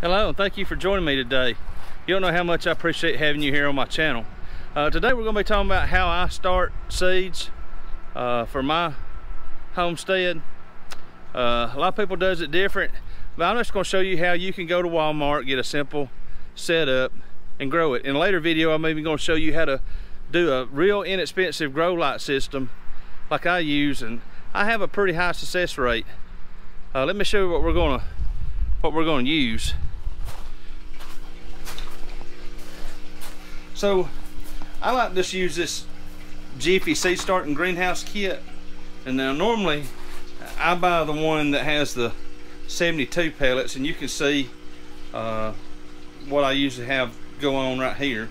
Hello, and thank you for joining me today. You don't know how much I appreciate having you here on my channel. Uh, today we're going to be talking about how I start seeds uh, for my homestead. Uh, a lot of people does it different, but I'm just going to show you how you can go to Walmart, get a simple setup, and grow it. In a later video, I'm even going to show you how to do a real inexpensive grow light system like I use, and I have a pretty high success rate. Uh, let me show you what we're going to what we're going to use. So I like to just use this Jiffy Seed Starting Greenhouse Kit. And now normally I buy the one that has the 72 pellets and you can see uh, what I usually have go on right here.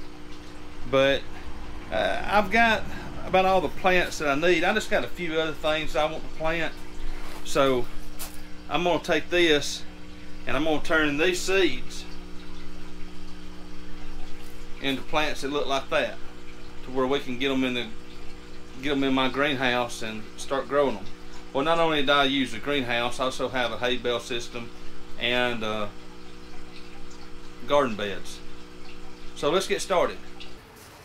But uh, I've got about all the plants that I need. I just got a few other things I want to plant. So I'm going to take this and I'm going to turn these seeds into plants that look like that to where we can get them in the get them in my greenhouse and start growing them. Well, not only do I use the greenhouse, I also have a hay bale system and uh, garden beds. So let's get started.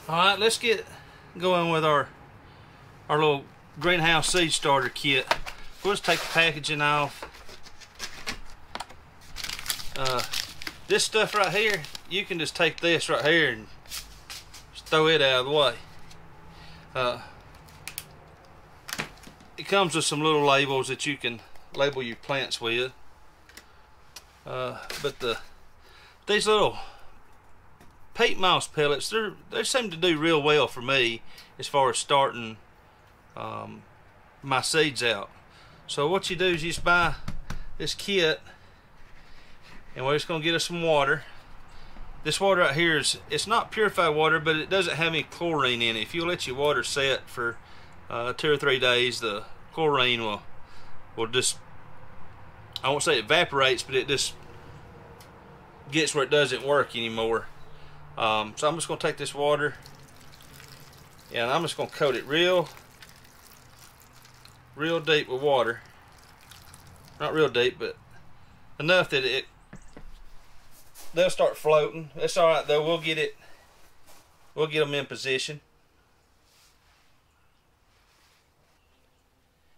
All right, let's get going with our our little greenhouse seed starter kit. We'll just take the packaging off. Uh, this stuff right here, you can just take this right here and throw it out of the way. Uh, it comes with some little labels that you can label your plants with. Uh, but the these little peat moss pellets, they they seem to do real well for me as far as starting um, my seeds out. So what you do is you just buy this kit and we're just going to get us some water this water right here is it's not purified water but it doesn't have any chlorine in it. If you let your water set for uh, two or three days the chlorine will will just I won't say evaporates but it just gets where it doesn't work anymore. Um, so I'm just gonna take this water and I'm just gonna coat it real real deep with water. Not real deep but enough that it they'll start floating. That's all right though. We'll get it. We'll get them in position.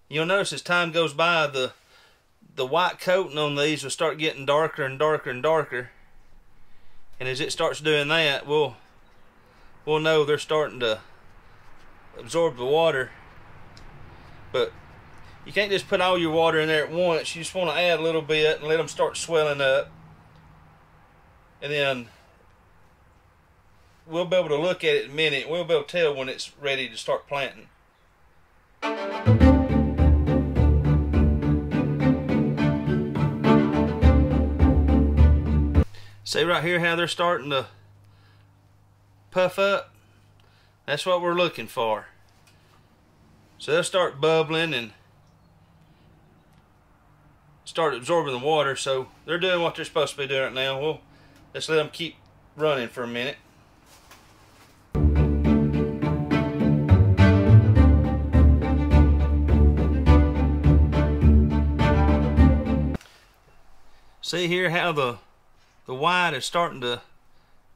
You'll notice as time goes by, the the white coating on these will start getting darker and darker and darker. And as it starts doing that, we'll we'll know they're starting to absorb the water. But you can't just put all your water in there at once. You just want to add a little bit and let them start swelling up and then we'll be able to look at it in a minute. We'll be able to tell when it's ready to start planting. See right here how they're starting to puff up? That's what we're looking for. So they'll start bubbling and start absorbing the water. So they're doing what they're supposed to be doing right now. We'll Let's let them keep running for a minute. See here how the the white is starting to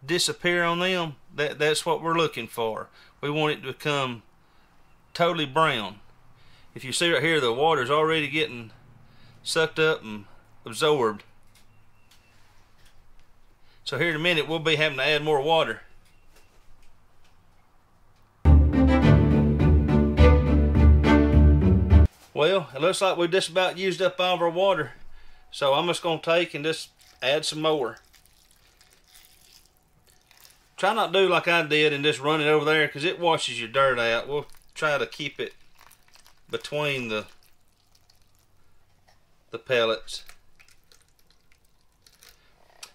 disappear on them? That That's what we're looking for. We want it to become totally brown. If you see right here, the water's already getting sucked up and absorbed. So here in a minute, we'll be having to add more water. Well, it looks like we just about used up all of our water. So I'm just going to take and just add some more. Try not to do like I did and just run it over there because it washes your dirt out. We'll try to keep it between the the pellets.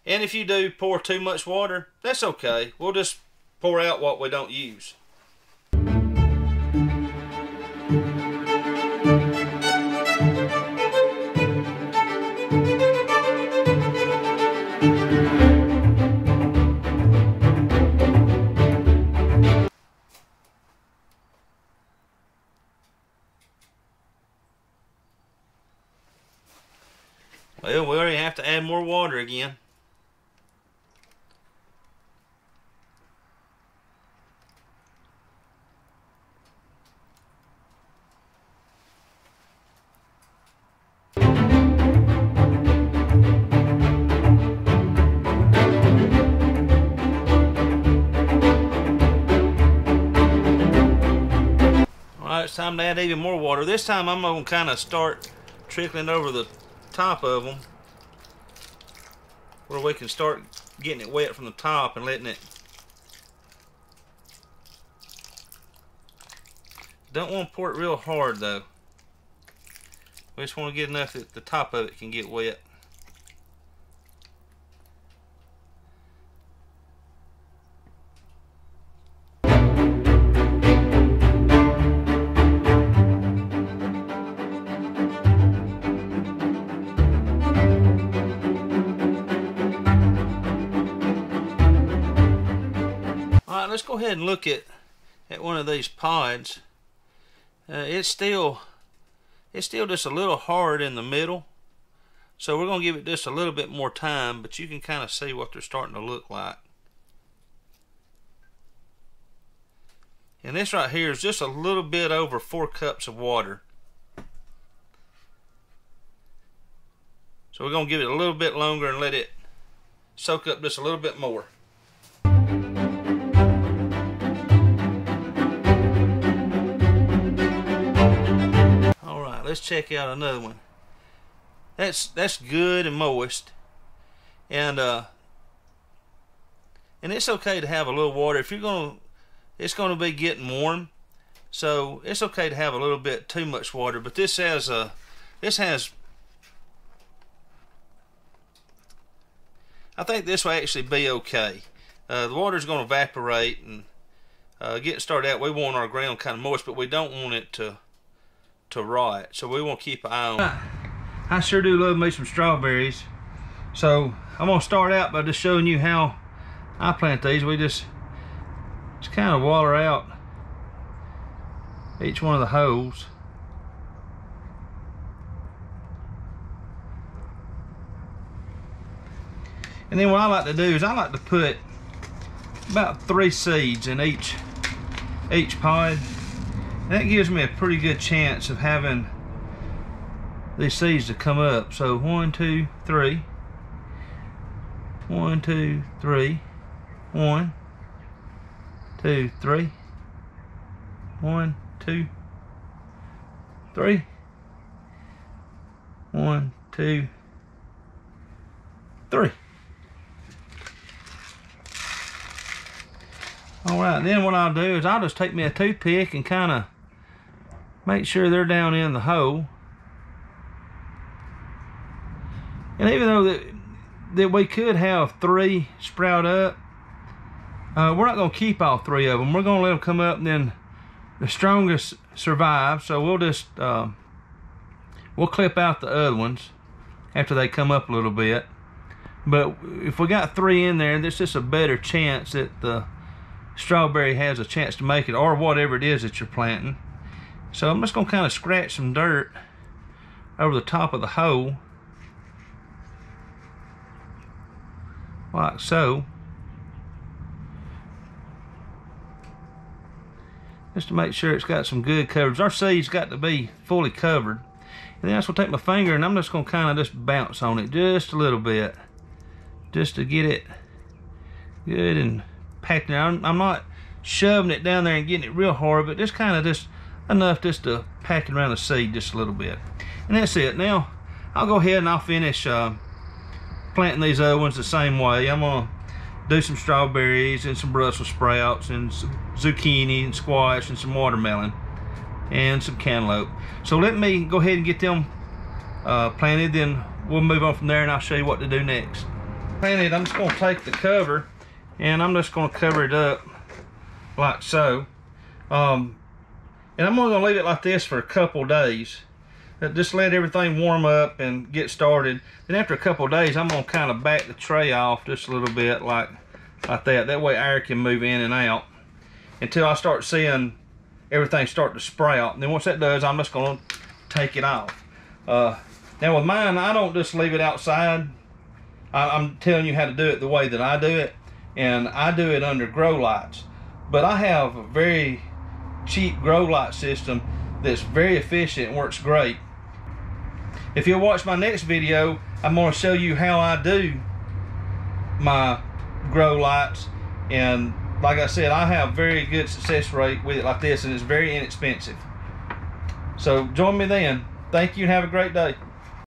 And if you do pour too much water, that's okay. We'll just pour out what we don't use. Well, we already have to add more water again. Time to add even more water. This time I'm gonna kind of start trickling over the top of them where we can start getting it wet from the top and letting it don't want to pour it real hard though we just want to get enough that the top of it can get wet ahead and look at at one of these pods. Uh, it's still it's still just a little hard in the middle. So we're going to give it just a little bit more time, but you can kind of see what they're starting to look like. And this right here is just a little bit over four cups of water. So we're going to give it a little bit longer and let it soak up just a little bit more. Let's check out another one. That's that's good and moist, and uh, and it's okay to have a little water if you're gonna. It's gonna be getting warm, so it's okay to have a little bit too much water. But this has a, uh, this has. I think this will actually be okay. Uh, the water's going to evaporate and uh, getting started out. We want our ground kind of moist, but we don't want it to to rot. So we want to keep an eye on. I sure do love me some strawberries. So I'm gonna start out by just showing you how I plant these. We just just kind of water out each one of the holes. And then what I like to do is I like to put about three seeds in each each pod that gives me a pretty good chance of having these seeds to come up. So one, two, three. One, two, three. One, two, three. One, two, three. One, two, three. All right, then what I'll do is I'll just take me a toothpick and kind of make sure they're down in the hole. And even though that, that we could have three sprout up, uh, we're not going to keep all three of them. We're going to let them come up and then the strongest survive. So we'll just, uh, we'll clip out the other ones after they come up a little bit. But if we got three in there, there's just a better chance that the strawberry has a chance to make it or whatever it is that you're planting. So I'm just going to kind of scratch some dirt over the top of the hole. Like so. Just to make sure it's got some good coverage. Our seed's got to be fully covered. And then I'm to take my finger and I'm just going to kind of just bounce on it just a little bit. Just to get it good and packed. I'm, I'm not shoving it down there and getting it real hard, but just kind of just enough just to pack it around the seed just a little bit. And that's it. Now, I'll go ahead and I'll finish uh, planting these other ones the same way. I'm to do some strawberries and some Brussels sprouts and some zucchini and squash and some watermelon and some cantaloupe. So let me go ahead and get them uh, planted, then we'll move on from there and I'll show you what to do next. Planted, I'm just to take the cover and I'm just going to cover it up like so. Um, and I'm only going to leave it like this for a couple days. Uh, just let everything warm up and get started. Then after a couple days, I'm going to kind of back the tray off just a little bit like, like that. That way air can move in and out until I start seeing everything start to sprout. And then once that does, I'm just going to take it off. Uh, now with mine, I don't just leave it outside. I, am telling you how to do it the way that I do it. And I do it under grow lights. But I have a very cheap grow light system that's very efficient and works great. If you'll watch my next video, I'm going to show you how I do my grow lights and like I said I have very good success rate with it like this and it's very inexpensive. So join me then. Thank you and have a great day.